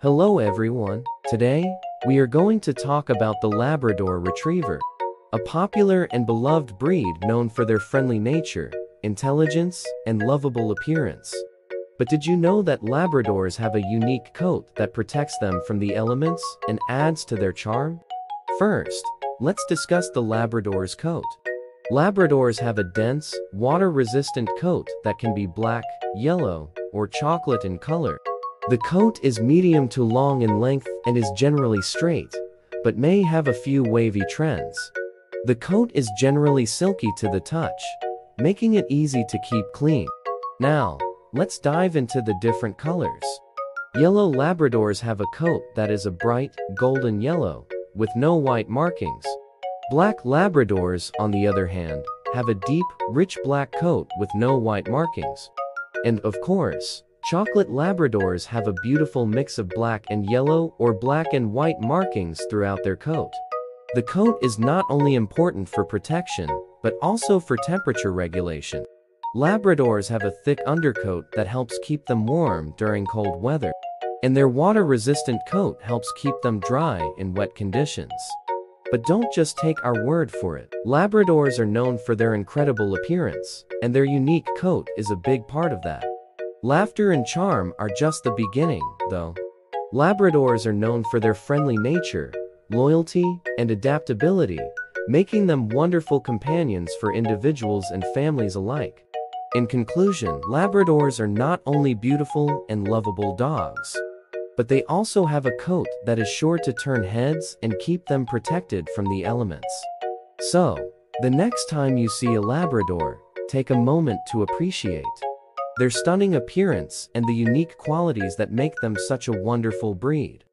Hello everyone. Today, we are going to talk about the Labrador Retriever, a popular and beloved breed known for their friendly nature, intelligence, and lovable appearance. But did you know that Labradors have a unique coat that protects them from the elements and adds to their charm? First, let's discuss the Labrador's coat. Labradors have a dense, water-resistant coat that can be black, yellow, or chocolate in color. The coat is medium to long in length and is generally straight, but may have a few wavy trends. The coat is generally silky to the touch, making it easy to keep clean. Now, let's dive into the different colors. Yellow Labradors have a coat that is a bright, golden yellow, with no white markings. Black Labradors, on the other hand, have a deep, rich black coat with no white markings. And of course, chocolate Labradors have a beautiful mix of black and yellow or black and white markings throughout their coat. The coat is not only important for protection, but also for temperature regulation. Labradors have a thick undercoat that helps keep them warm during cold weather, and their water-resistant coat helps keep them dry in wet conditions. But don't just take our word for it. Labradors are known for their incredible appearance, and their unique coat is a big part of that. Laughter and charm are just the beginning, though. Labradors are known for their friendly nature, loyalty, and adaptability, making them wonderful companions for individuals and families alike. In conclusion, Labradors are not only beautiful and lovable dogs, but they also have a coat that is sure to turn heads and keep them protected from the elements. So, the next time you see a Labrador, take a moment to appreciate their stunning appearance and the unique qualities that make them such a wonderful breed.